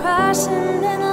crashing and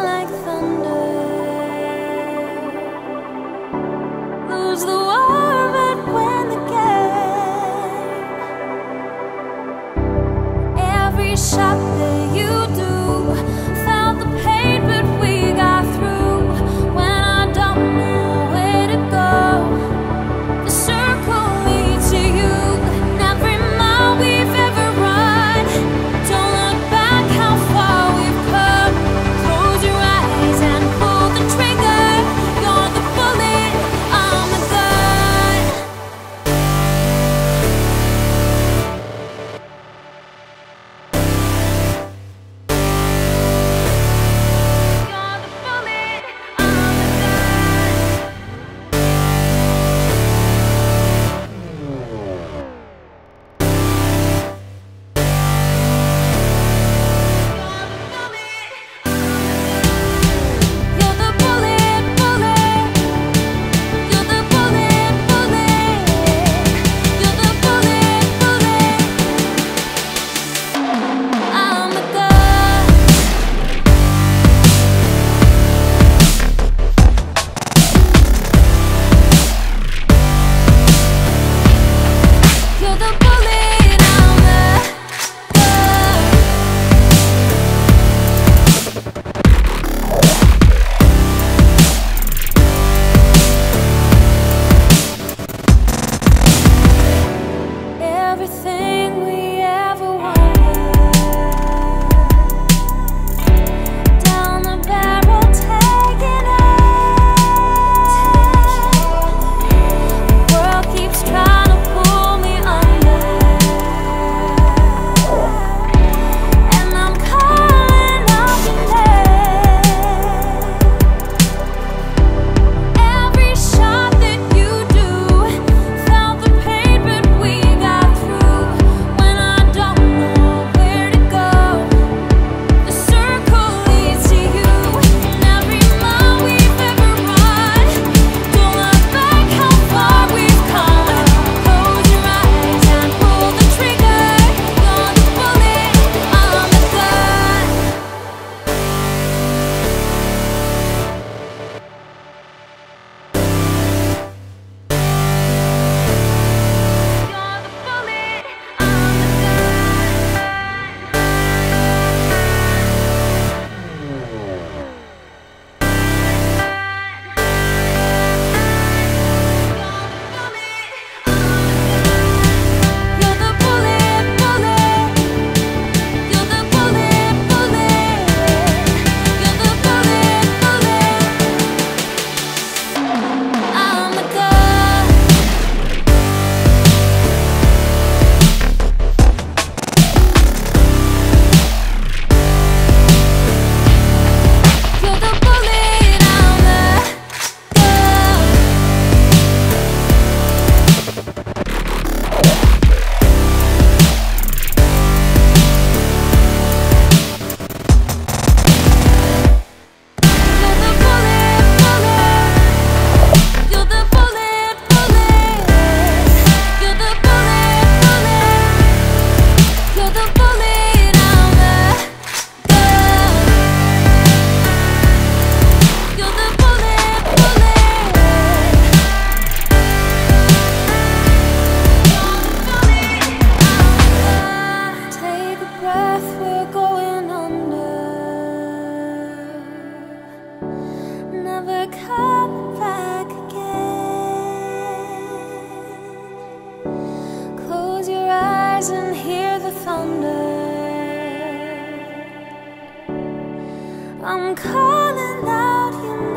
I'm calling out your name.